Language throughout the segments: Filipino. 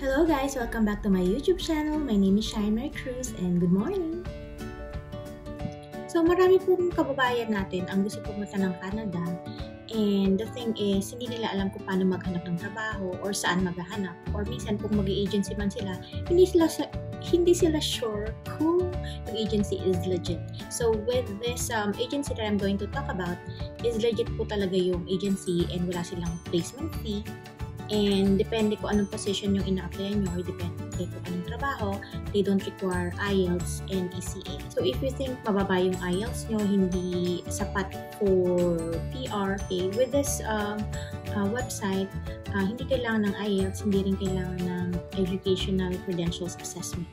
Hello guys! Welcome back to my YouTube channel. My name is Shine Mary Cruz and good morning! So marami pong kababayan natin ang gusto pumunta ng Canada and the thing is, hindi nila alam kung paano maghanap ng trabaho or saan maghahanap or minsan kung mag agency man sila, hindi sila hindi sila sure kung yung agency is legit. So with this um, agency that I'm going to talk about, is legit po talaga yung agency and wala silang placement fee And depende kung anong position yung ina-apply nyo depende kung anong trabaho, they don't require IELTS and ECA. So if you think mababa yung IELTS nyo, hindi sapat for PR, okay, with this um, uh, website, uh, hindi kailangan ng IELTS, hindi rin kailangan ng Educational Credentials Assessment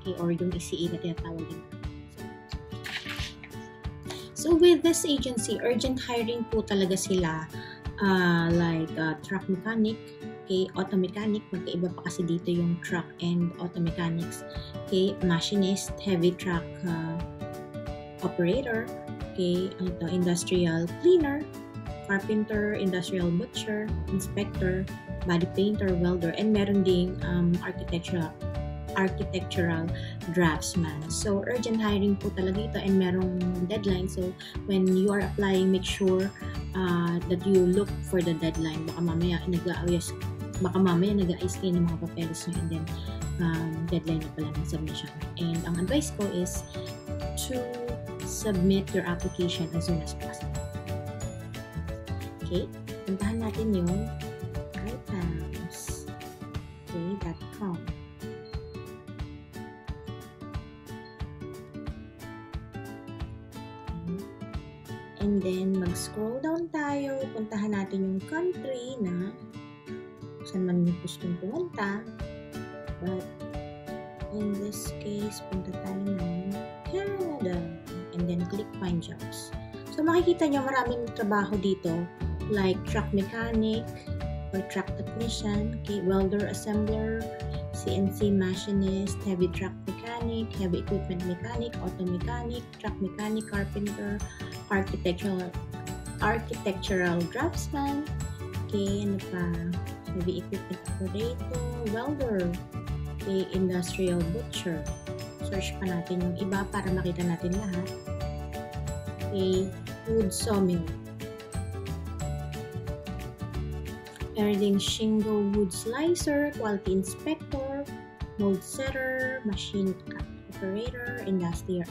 okay, or yung ECA na tinatawag din. So with this agency, urgent hiring po talaga sila uh, like uh, truck mechanic, okay, auto mechanic, magkaiba pa kasi dito yung truck and auto mechanics, okay, machinist, heavy truck uh, operator, okay, ano industrial cleaner, carpenter, industrial butcher, inspector, body painter, welder, and meron ding um, architectural architectural draftsman. So, urgent hiring po talaga ito and merong deadline. So, when you are applying, make sure uh, that you look for the deadline. Baka mamaya nag-aayos baka mamaya nag-aayos kayo ng mga papeles nyo and then um, deadline na pala ng submission. And ang advice ko is to submit your application as soon as possible. Okay? Puntahan natin yung And then, mag-scroll down tayo. Puntahan natin yung country na saan man gustong pumunta. But, in this case, punta tayo ng Canada. And then, click Find Jobs. So, makikita nyo maraming trabaho dito. Like, truck mechanic, or truck technician, okay, welder assembler, CNC machinist, heavy truck mechanic, heavy equipment mechanic, auto mechanic, truck mechanic, carpenter, architectural architectural draftsman, okay, ano pa, heavy equipment operator, welder, okay, industrial butcher. Search pa natin yung iba para makita natin lahat. Okay, wood sawmill. Meron ding shingle wood slicer, quality inspector, mold setter, machine operator, industrial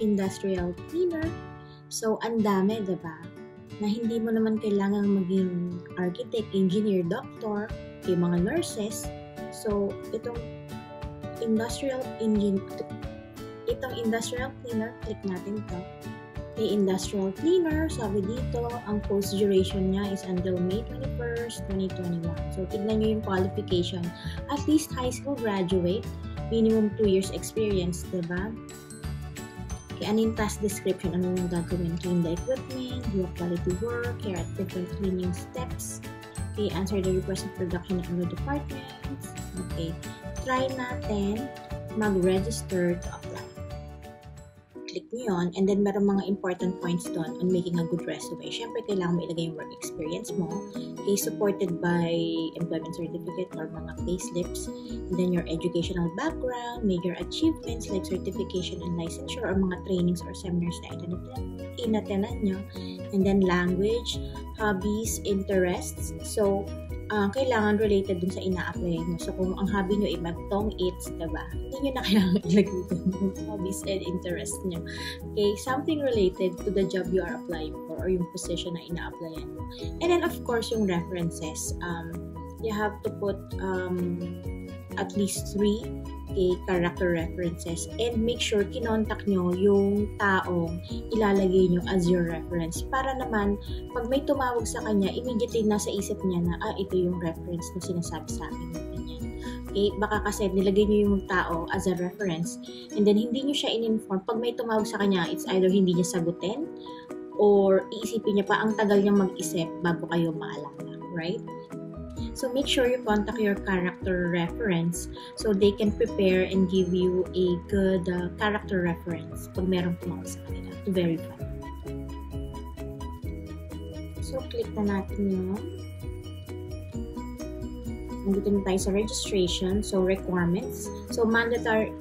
industrial cleaner, So, ang dami, ba diba? Na hindi mo naman kailangan maging architect, engineer, doctor, kay mga nurses. So, itong industrial engine, itong industrial cleaner, click natin to. Kay industrial cleaner, sabi dito, ang post duration niya is until May 21st, 2021. So, tignan nyo yung qualification. At least high school graduate, minimum 2 years experience, diba? Okay, ano yung task description? Ano yung gagawin? Clean the equipment, do a quality work, care at different cleaning steps. Okay, answer the request of production and other departments. Okay, try natin mag-register to apply click nyo yun, and then meron mga important points doon on making a good resume. Siyempre, kailangan mo ilagay yung work experience mo, okay, supported by employment certificate or mga payslips, and then your educational background, major achievements like certification and licensure or mga trainings or seminars na inatenan nyo, and then language, hobbies, interests. So, uh, kailangan related dun sa ina-apply nyo. So, kung ang hobby nyo ay magtong eats, diba? Hindi nyo na kailangan ilagay dun yung hobbies and interest nyo. Okay, something related to the job you are applying for or yung position na ina-applyan mo. And then, of course, yung references. Um, you have to put um, at least three okay, character references and make sure kinontak nyo yung taong ilalagay nyo as your reference para naman pag may tumawag sa kanya immediately nasa isip niya na ah ito yung reference na sinasabi sa akin ganyan. Okay, baka kasi nilagay nyo yung tao as a reference and then hindi nyo siya in-inform pag may tumawag sa kanya it's either hindi niya sagutin or iisipin niya pa ang tagal niyang mag-isip bago kayo maalala, right? So make sure you contact your character reference so they can prepare and give you a good uh, character reference pag merong tumawag sa kanila to verify. So click na natin yun. nandito na tayo sa registration. So, requirements. So, mandatory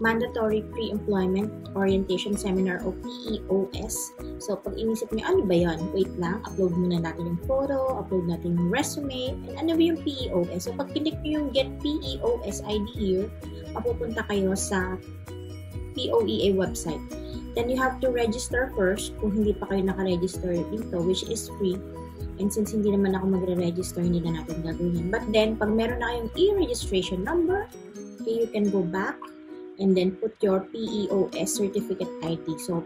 mandatory pre-employment orientation seminar o PEOS. So, pag inisip niyo, ano ba yan? Wait lang, upload muna natin yung photo, upload natin yung resume, and ano ba yung PEOS? So, pag pinik niyo yung get PEOS ID here, mapupunta kayo sa POEA website. Then you have to register first kung hindi pa kayo nakaregister dito, which is free. And since hindi naman ako magre-register, hindi na natin gagawin. But then, pag meron na kayong e-registration number, okay, you can go back and then put your PEOS certificate ID. So,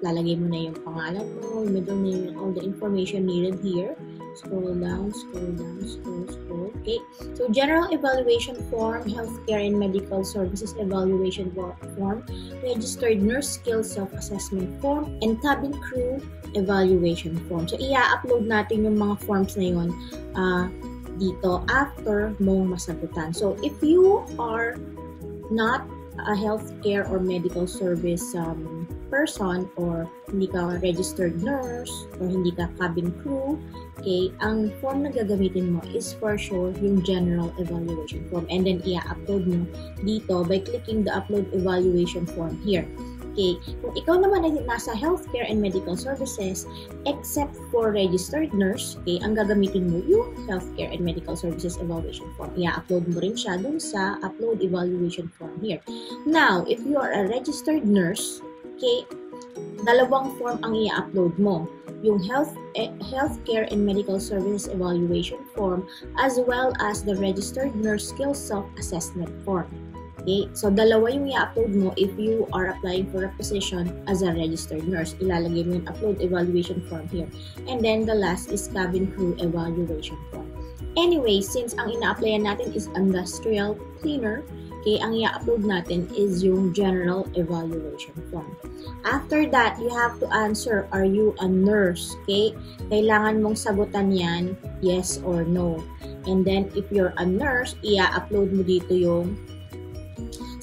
lalagay mo na yung pangalan mo, middle name, all the information needed here. Scroll down, scroll down, scroll, scroll. Okay. So, general evaluation form, healthcare and medical services evaluation form, registered nurse skills self-assessment form, and cabin crew evaluation form. So, i-upload natin yung mga forms na yun uh, dito after mong masagutan. So, if you are not a healthcare or medical service um, person or hindi ka registered nurse or hindi ka cabin crew, okay, ang form na gagamitin mo is for sure yung general evaluation form and then i-upload mo dito by clicking the upload evaluation form here. Okay, kung ikaw naman ay nasa healthcare and medical services, except for registered nurse, okay, ang gagamitin mo yung healthcare and medical services evaluation form. I-upload mo rin siya dun sa upload evaluation form here. Now, if you are a registered nurse, okay, dalawang form ang i-upload mo. Yung health eh, healthcare and medical services evaluation form as well as the registered nurse skills self-assessment form. Okay? So, dalawa yung i-upload mo if you are applying for a position as a registered nurse. Ilalagay mo yung upload evaluation form here. And then, the last is cabin crew evaluation form. Anyway, since ang ina-applyan natin is industrial cleaner, okay, ang i-upload natin is yung general evaluation form. After that, you have to answer, are you a nurse? Okay? Kailangan mong sagutan yan, yes or no. And then, if you're a nurse, i-upload mo dito yung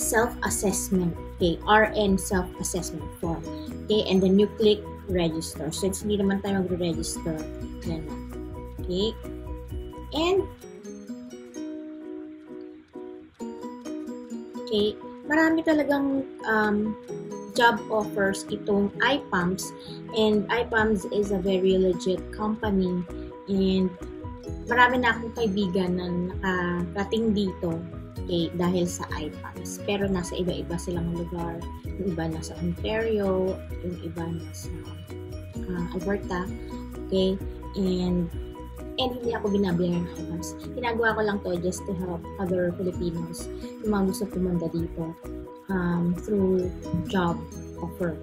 self-assessment. Okay, RN self-assessment form. Okay, and then you click register. Since hindi naman tayo magre-register, yan na. Okay. And, okay, marami talagang um, job offers itong iPumps. And iPumps is a very legit company. And marami na akong kaibigan na nakarating dito okay, dahil sa iPads. Pero nasa iba-iba silang lugar. Yung iba nasa Ontario, yung iba nasa uh, Alberta. Okay? And and hindi ako binabayaran ng iPads. Ginagawa ko lang to just to help other Filipinos yung mga gusto pumunta dito um, through job offer.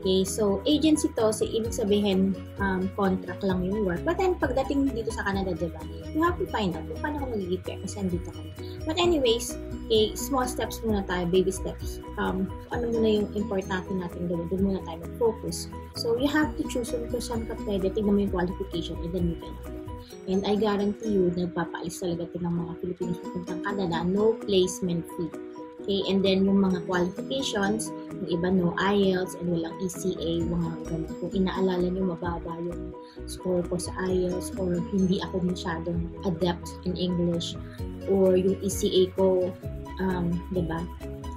Okay, so agency to, so ibig sabihin um, contract lang yung work. But then, pagdating dito sa Canada, di ba, you have to find out kung paano ka magigipare kasi andito ka. But anyways, okay, small steps muna tayo, baby steps. Um, ano muna yung importante natin gawin, doon muna tayo mag-focus. So, you have to choose kung saan ka pwede, tignan mo yung qualification, and then you can And I guarantee you, nagpapaalis talaga ito ng mga Filipinos pupuntang Canada, no placement fee. Okay, and then yung mga qualifications, yung iba no IELTS and walang ECA, mga ganun. Kung inaalala nyo, mababa yung score ko sa IELTS or hindi ako masyadong adept in English or yung ECA ko, um, ba?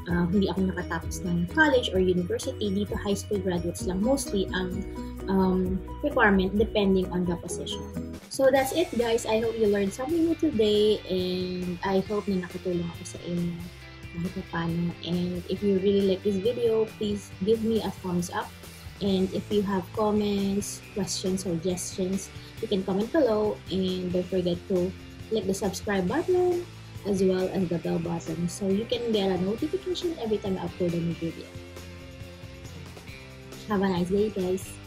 Uh, hindi ako nakatapos ng college or university. Dito, high school graduates lang mostly ang um, requirement depending on the position. So that's it guys. I hope you learned something new today and I hope na nakatulong ako sa inyo And if you really like this video, please give me a thumbs up. And if you have comments, questions, suggestions, you can comment below. And don't forget to click the subscribe button as well as the bell button so you can get a notification every time I upload a new video. Have a nice day, guys.